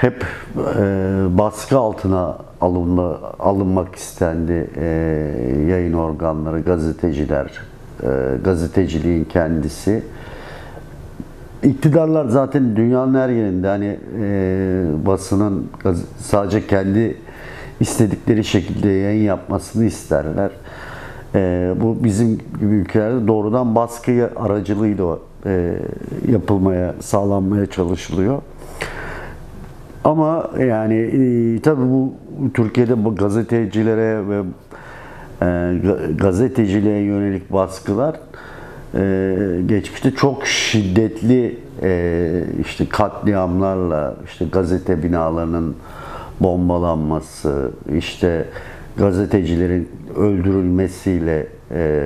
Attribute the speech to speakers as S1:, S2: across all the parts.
S1: hep e, baskı altına alınma, alınmak istendi e, yayın organları, gazeteciler, e, gazeteciliğin kendisi. İktidarlar zaten dünyanın her yerinde hani e, basının sadece kendi istedikleri şekilde yayın yapmasını isterler. E, bu bizim gibi ülkelerde doğrudan baskı aracılığıyla e, yapılmaya, sağlanmaya çalışılıyor. Ama yani e, tabii bu Türkiye'de bu gazetecilere ve e, ga- gazeteciliğe yönelik baskılar e, geçmişte çok şiddetli e, işte katliamlarla işte gazete binalarının bombalanması işte gazetecilerin öldürülmesiyle e,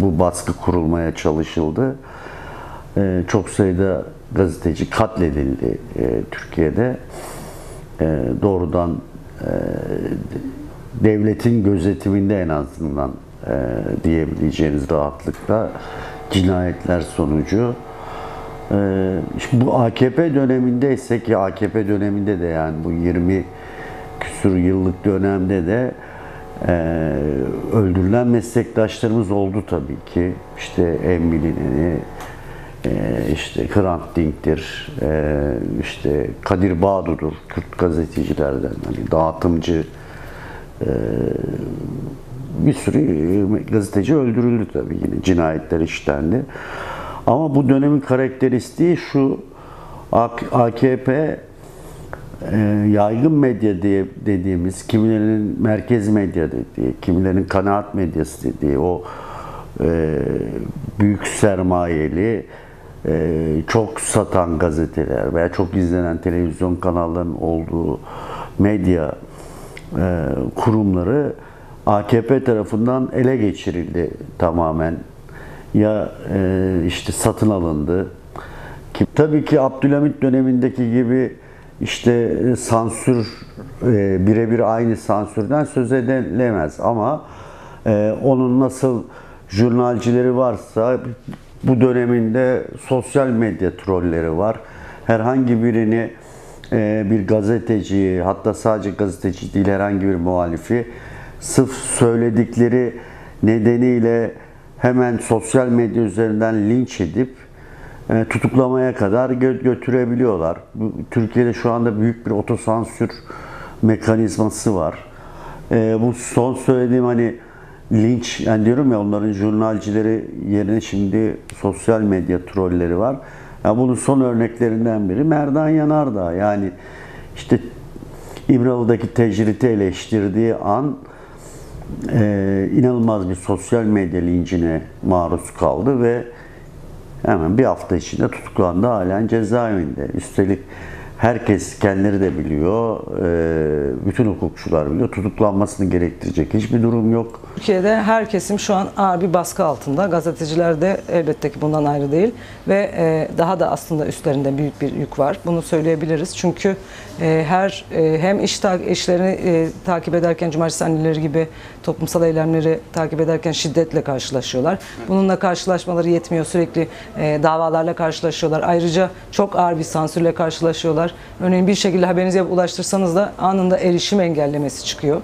S1: bu baskı kurulmaya çalışıldı. E, çok sayıda gazeteci katledildi e, Türkiye'de. E, doğrudan e, devletin gözetiminde en azından e, diyebileceğiniz rahatlıkla cinayetler sonucu. E, bu AKP dönemindeyse ki AKP döneminde de yani bu 20 küsur yıllık dönemde de e, öldürülen meslektaşlarımız oldu tabii ki. İşte en bilineni işte Hrant Dink'tir, e, işte Kadir Bağdu'dur, Kürt gazetecilerden, hani dağıtımcı e, bir sürü gazeteci öldürüldü tabii yine cinayetler işlendi. Ama bu dönemin karakteristiği şu AK- AKP yaygın medya diye dediğimiz, kimilerinin merkez medya dediği, kimilerinin kanaat medyası dediği o büyük sermayeli, çok satan gazeteler veya çok izlenen televizyon kanallarının olduğu medya e, kurumları AKP tarafından ele geçirildi tamamen. Ya e, işte satın alındı. Ki, tabii ki Abdülhamit dönemindeki gibi işte e, sansür birebir aynı sansürden söz edilemez ama onun nasıl jurnalcileri varsa bu döneminde sosyal medya trolleri var. Herhangi birini e, bir gazeteci hatta sadece gazeteci değil herhangi bir muhalifi sırf söyledikleri nedeniyle hemen sosyal medya üzerinden linç edip e, tutuklamaya kadar gö- götürebiliyorlar. Türkiye'de şu anda büyük bir otosansür mekanizması var. E, bu son söylediğim hani linç, yani diyorum ya onların jurnalcileri yerine şimdi sosyal medya trolleri var. Ya bunun son örneklerinden biri Merdan Yanardağ. Yani işte İmralı'daki tecriti eleştirdiği an e, inanılmaz bir sosyal medya lincine maruz kaldı ve hemen bir hafta içinde tutuklandı halen cezaevinde. Üstelik herkes kendileri de biliyor, e, bütün hukukçular biliyor. Tutuklanmasını gerektirecek hiçbir durum yok.
S2: Türkiye'de her kesim şu an ağır bir baskı altında. Gazeteciler de elbette ki bundan ayrı değil ve e, daha da aslında üstlerinde büyük bir yük var. Bunu söyleyebiliriz. Çünkü e, her hem iş ta- işlerini takip ederken cumartesi anneleri gibi toplumsal eylemleri takip ederken şiddetle karşılaşıyorlar. Bununla karşılaşmaları yetmiyor. Sürekli davalarla karşılaşıyorlar. Ayrıca çok ağır bir sansürle karşılaşıyorlar. Örneğin bir şekilde haberinizi ulaştırsanız da anında erişim engellemesi çıkıyor.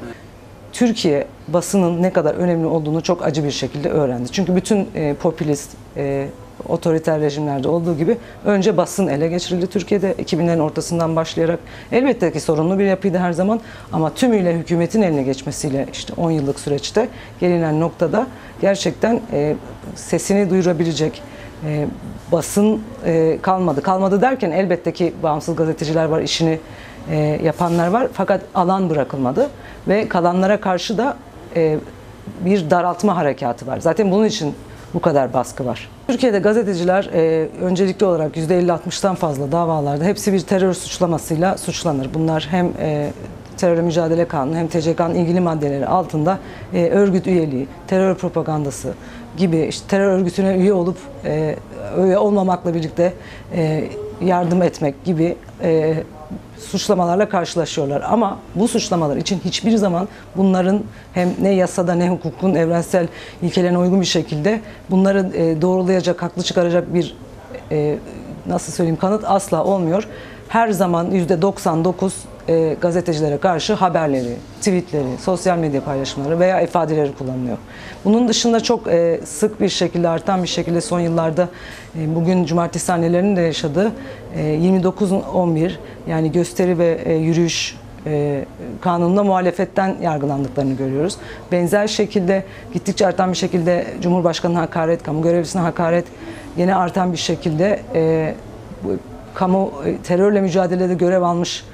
S2: Türkiye basının ne kadar önemli olduğunu çok acı bir şekilde öğrendi. Çünkü bütün e, popülist, e, otoriter rejimlerde olduğu gibi önce basın ele geçirildi Türkiye'de 2000'lerin ortasından başlayarak. Elbette ki sorunlu bir yapıydı her zaman ama tümüyle hükümetin eline geçmesiyle işte 10 yıllık süreçte gelinen noktada gerçekten e, sesini duyurabilecek e, basın e, kalmadı. Kalmadı derken elbette ki bağımsız gazeteciler var, işini e, yapanlar var fakat alan bırakılmadı ve kalanlara karşı da e, bir daraltma harekatı var. Zaten bunun için bu kadar baskı var. Türkiye'de gazeteciler e, öncelikli olarak %50-60'tan fazla davalarda hepsi bir terör suçlamasıyla suçlanır. Bunlar hem e, terör mücadele kanunu hem TCK'nın ilgili maddeleri altında e, örgüt üyeliği, terör propagandası gibi işte terör örgütüne üye olup e, üye olmamakla birlikte e, yardım etmek gibi e, suçlamalarla karşılaşıyorlar. Ama bu suçlamalar için hiçbir zaman bunların hem ne yasada ne hukukun evrensel ilkelerine uygun bir şekilde bunları e, doğrulayacak, haklı çıkaracak bir e, nasıl söyleyeyim kanıt asla olmuyor. her zaman %99 e, gazetecilere karşı haberleri, tweetleri, sosyal medya paylaşımları veya ifadeleri kullanılıyor. Bunun dışında çok e, sık bir şekilde artan bir şekilde son yıllarda e, bugün cumartesi annelerinin de yaşadığı e, 29-11 yani gösteri ve e, yürüyüş e, kanununa muhalefetten yargılandıklarını görüyoruz. Benzer şekilde gittikçe artan bir şekilde Cumhurbaşkanı'na hakaret, kamu görevlisine hakaret yine artan bir şekilde e, bu kamu e, terörle mücadelede görev almış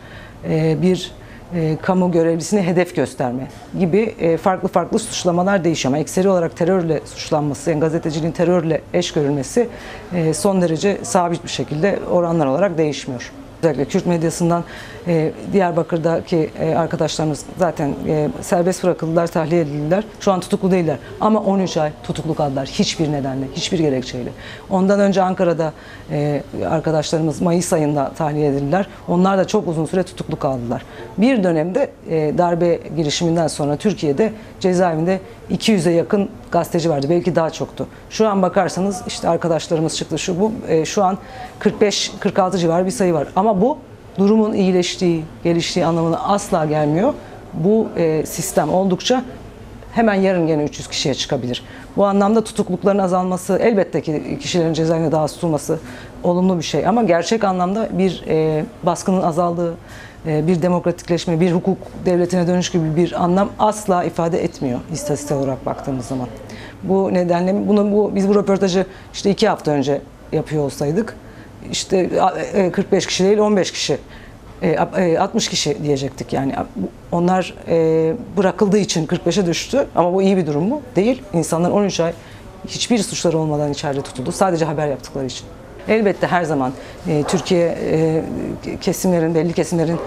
S2: e, bir e, kamu görevlisini hedef gösterme gibi e, farklı farklı suçlamalar değişiyor. Ama ekseri olarak terörle suçlanması, yani gazeteciliğin terörle eş görülmesi e, son derece sabit bir şekilde oranlar olarak değişmiyor. Özellikle Kürt medyasından e, Diyarbakır'daki e, arkadaşlarımız zaten e, serbest bırakıldılar, tahliye edildiler. Şu an tutuklu değiller. Ama 13 ay tutuklu kaldılar. Hiçbir nedenle, hiçbir gerekçeyle. Ondan önce Ankara'da e, arkadaşlarımız Mayıs ayında tahliye edildiler. Onlar da çok uzun süre tutuklu kaldılar. Bir dönemde e, darbe girişiminden sonra Türkiye'de cezaevinde 200'e yakın gazeteci vardı. Belki daha çoktu. Şu an bakarsanız işte arkadaşlarımız çıktı şu bu. e, şu an 45-46 civarı bir sayı var. Ama bu durumun iyileştiği, geliştiği anlamına asla gelmiyor. Bu e, sistem oldukça hemen yarın gene 300 kişiye çıkabilir. Bu anlamda tutuklukların azalması, elbette ki kişilerin cezaevine daha az tutulması olumlu bir şey. Ama gerçek anlamda bir e, baskının azaldığı, bir demokratikleşme, bir hukuk devletine dönüş gibi bir anlam asla ifade etmiyor istatistik olarak baktığımız zaman. Bu nedenle bunu bu biz bu röportajı işte iki hafta önce yapıyor olsaydık işte e, 45 kişi değil 15 kişi e, e, 60 kişi diyecektik yani. Onlar e, bırakıldığı için 45'e düştü ama bu iyi bir durum mu? Değil. İnsanlar 13 ay hiçbir suçları olmadan içeride tutuldu. Sadece haber yaptıkları için. Elbette her zaman e, Türkiye e, kesimlerin, belli kesimlerin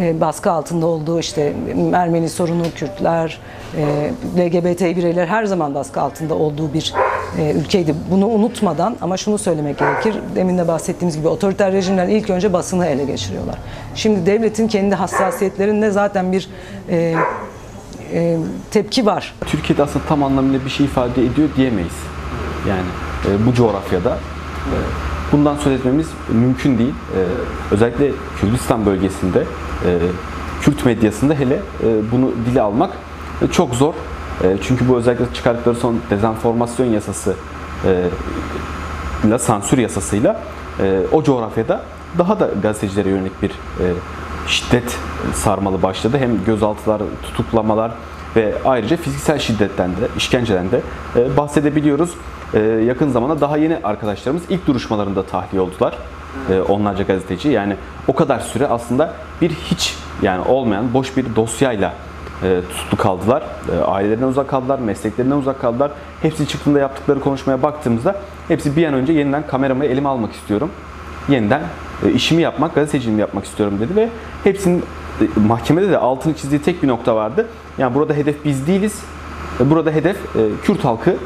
S2: e, baskı altında olduğu işte Ermeni sorunu, Kürtler, e, LGBT bireyler her zaman baskı altında olduğu bir e, ülkeydi. Bunu unutmadan ama şunu söylemek gerekir. Demin de bahsettiğimiz gibi otoriter rejimler ilk önce basını ele geçiriyorlar. Şimdi devletin kendi hassasiyetlerinde zaten bir e, e, tepki var.
S3: Türkiye'de aslında tam anlamıyla bir şey ifade ediyor diyemeyiz. Yani e, bu coğrafyada. Bundan söz etmemiz mümkün değil. E, özellikle Kürdistan bölgesinde, e, Kürt medyasında hele e, bunu dile almak çok zor. E, çünkü bu özellikle çıkardıkları son dezenformasyon yasası ile sansür yasasıyla o coğrafyada daha da gazetecilere yönelik bir şiddet sarmalı başladı. Hem gözaltılar, tutuklamalar ve ayrıca fiziksel şiddetten de, işkenceden de bahsedebiliyoruz. E, yakın zamanda daha yeni arkadaşlarımız ilk duruşmalarında tahliye oldular. E, onlarca gazeteci. Yani o kadar süre aslında bir hiç yani olmayan boş bir dosyayla e, tutuklu kaldılar. E, ailelerinden uzak kaldılar, mesleklerinden uzak kaldılar. Hepsi çıktığında yaptıkları konuşmaya baktığımızda hepsi bir an önce yeniden kameramı elime almak istiyorum. Yeniden e, işimi yapmak, gazeteciliğimi yapmak istiyorum dedi ve hepsinin e, mahkemede de altını çizdiği tek bir nokta vardı. Yani burada hedef biz değiliz. Burada hedef e, Kürt halkı,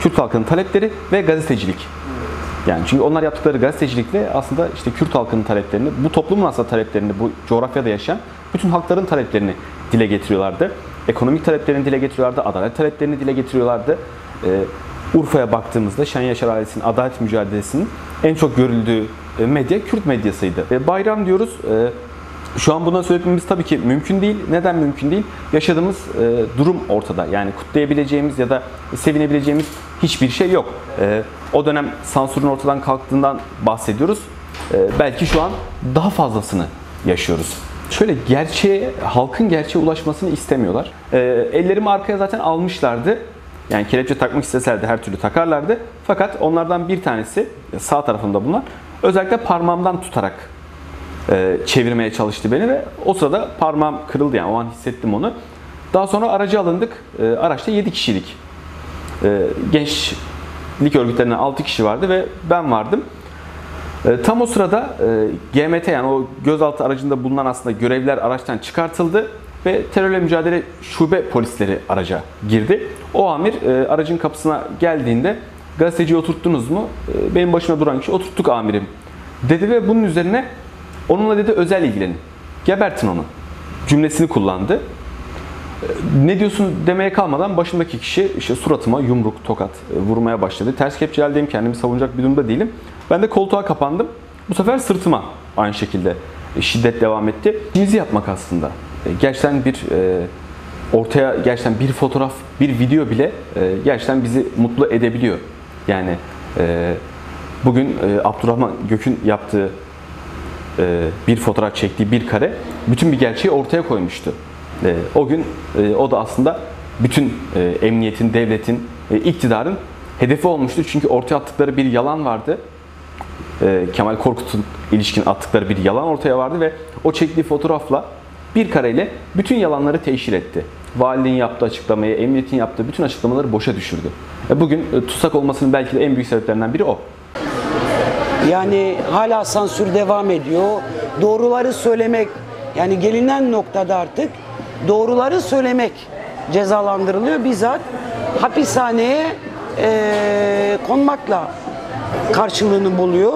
S3: Kürt halkının talepleri ve gazetecilik. Yani çünkü onlar yaptıkları gazetecilikle aslında işte Kürt halkının taleplerini, bu toplumun aslında taleplerini, bu coğrafyada yaşayan bütün halkların taleplerini dile getiriyorlardı. Ekonomik taleplerini dile getiriyorlardı, adalet taleplerini dile getiriyorlardı. Ee, Urfa'ya baktığımızda Şen Yaşar ailesinin adalet mücadelesinin en çok görüldüğü e, medya Kürt medyasıydı. E, bayram diyoruz. Şu an buna söylememiz tabii ki mümkün değil. Neden mümkün değil? Yaşadığımız e, durum ortada. Yani kutlayabileceğimiz ya da sevinebileceğimiz hiçbir şey yok. E, o dönem sansürün ortadan kalktığından bahsediyoruz. E, belki şu an daha fazlasını yaşıyoruz. Şöyle gerçeğe, halkın gerçeğe ulaşmasını istemiyorlar. E, ellerimi arkaya zaten almışlardı. Yani kelepçe takmak isteselerdi her türlü takarlardı. Fakat onlardan bir tanesi sağ tarafımda bulunan özellikle parmağımdan tutarak e, çevirmeye çalıştı beni ve o sırada parmağım kırıldı yani o an hissettim onu. Daha sonra aracı alındık. E, araçta 7 kişilik e, gençlik örgütlerinden 6 kişi vardı ve ben vardım. E, tam o sırada e, GMT yani o gözaltı aracında bulunan aslında görevliler araçtan çıkartıldı ve terörle mücadele şube polisleri araca girdi. O amir e, aracın kapısına geldiğinde gazeteciyi oturttunuz mu? E, benim başıma duran kişi oturttuk amirim dedi ve bunun üzerine onunla dedi özel ilgilenin. Gebertin onu cümlesini kullandı. E, Ne diyorsun demeye kalmadan başındaki kişi işte suratıma yumruk, tokat e, vurmaya başladı. Ters kepçeldeyim kendimi savunacak bir durumda değilim. Ben de koltuğa kapandım. Bu sefer sırtıma aynı şekilde e, şiddet devam etti. İşimizi yapmak aslında. E, Gerçekten bir ortaya gerçekten bir fotoğraf, bir video bile gerçekten bizi mutlu edebiliyor. Yani bugün Abdurrahman Gök'ün yaptığı bir fotoğraf çektiği bir kare bütün bir gerçeği ortaya koymuştu. E, O gün e, o da aslında bütün e, emniyetin, devletin, e, iktidarın hedefi olmuştu. Çünkü ortaya attıkları bir yalan vardı. E, Kemal Korkut'un ilişkin attıkları bir yalan ortaya vardı ve o çektiği fotoğrafla bir kareyle bütün yalanları teşhir etti. Valiliğin yaptığı açıklamayı, emniyetin yaptığı bütün açıklamaları boşa düşürdü. E, Bugün e, tutsak olmasının belki de en büyük sebeplerinden biri o.
S4: Yani hala sansür devam ediyor. Doğruları söylemek yani gelinen noktada artık doğruları söylemek cezalandırılıyor. Bizzat hapishaneye eee, konmakla karşılığını buluyor.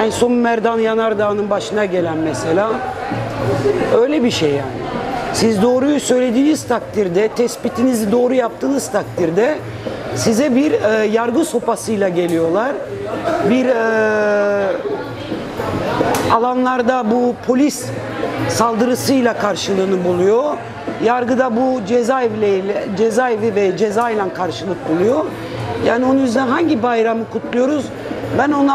S4: En son Merdan Yanardağ'ın başına gelen mesela öyle bir şey yani. Siz doğruyu söylediğiniz takdirde, tespitinizi doğru yaptığınız takdirde size bir e, yargı sopasıyla geliyorlar. Bir e, alanlarda bu polis saldırısıyla karşılığını buluyor. Yargıda bu cezaeviyle, cezaevi ve cezayla karşılık buluyor. Yani onun yüzden hangi bayramı kutluyoruz? Ben onu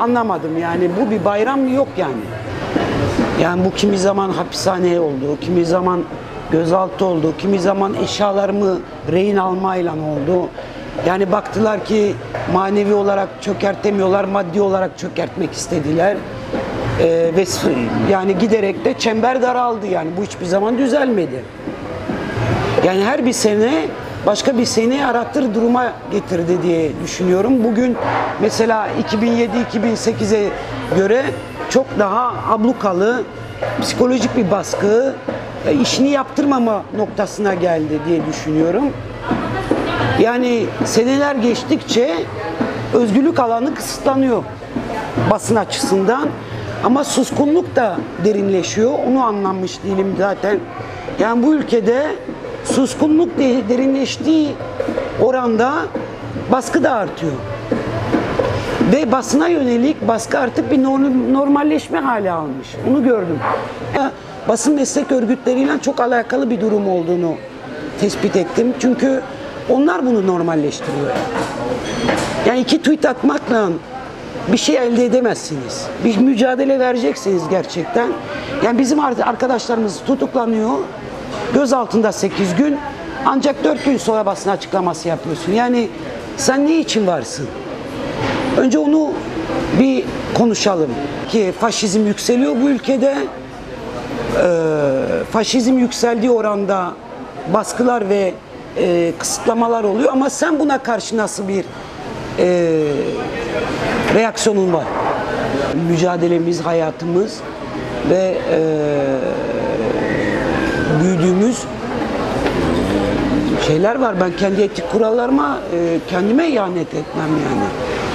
S4: anlamadım. Yani bu bir bayram yok yani. Yani bu kimi zaman hapishaneye oldu, kimi zaman gözaltı oldu, kimi zaman eşyalarımı rehin almayla oldu. Yani baktılar ki manevi olarak çökertemiyorlar, maddi olarak çökertmek istediler. Ee, ve yani giderek de çember daraldı yani bu hiçbir zaman düzelmedi. Yani her bir sene başka bir sene arattır duruma getirdi diye düşünüyorum. Bugün mesela 2007-2008'e göre çok daha ablukalı, psikolojik bir baskı, e, işini yaptırmama noktasına geldi diye düşünüyorum. Yani seneler geçtikçe özgürlük alanı kısıtlanıyor basın açısından. Ama suskunluk da derinleşiyor. Onu anlamış değilim zaten. Yani bu ülkede suskunluk de- derinleştiği oranda baskı da artıyor. Ve basına yönelik baskı artık bir nor- normalleşme hali almış. Onu gördüm. Basın meslek örgütleriyle çok alakalı bir durum olduğunu tespit ettim. Çünkü onlar bunu normalleştiriyor. Yani iki tweet atmakla bir şey elde edemezsiniz. Bir mücadele vereceksiniz gerçekten. Yani bizim ar- arkadaşlarımız tutuklanıyor. Gözaltında 8 gün. Ancak 4 gün sonra basın açıklaması yapıyorsun. Yani sen ne için varsın? Önce onu bir konuşalım. Ki faşizm yükseliyor bu ülkede. Ee, faşizm yükseldiği oranda baskılar ve e, kısıtlamalar oluyor ama sen buna karşı nasıl bir e, reaksiyonun var? Mücadelemiz, hayatımız ve e, büyüdüğümüz şeyler var. Ben kendi etik kurallarıma e, kendime ihanet etmem yani.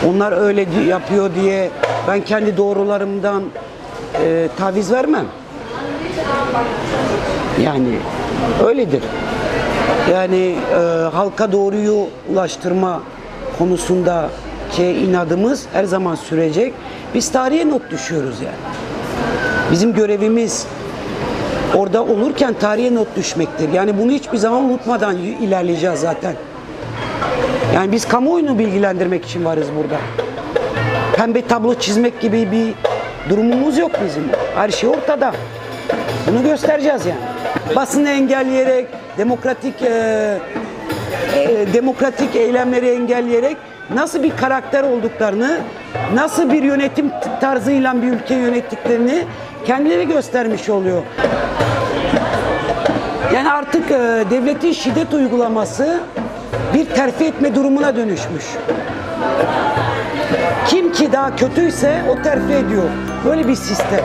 S4: Onlar öyle yapıyor diye ben kendi doğrularımdan e, taviz vermem. Yani öyledir. Yani e, halka doğruyu ulaştırma konusunda ki inadımız her zaman sürecek. Biz tarihe not düşüyoruz yani. Bizim görevimiz orada olurken tarihe not düşmektir. Yani bunu hiçbir zaman unutmadan ilerleyeceğiz zaten. Yani biz kamuoyunu bilgilendirmek için varız burada. Pembe tablo çizmek gibi bir durumumuz yok bizim. Her şey ortada. Bunu göstereceğiz yani. Basını engelleyerek, demokratik e, e, demokratik eylemleri engelleyerek nasıl bir karakter olduklarını, nasıl bir yönetim tarzıyla bir ülke yönettiklerini kendileri göstermiş oluyor. Yani artık e, devletin şiddet uygulaması bir terfi etme durumuna dönüşmüş. Kim ki daha kötüyse o terfi ediyor. Böyle bir sistem.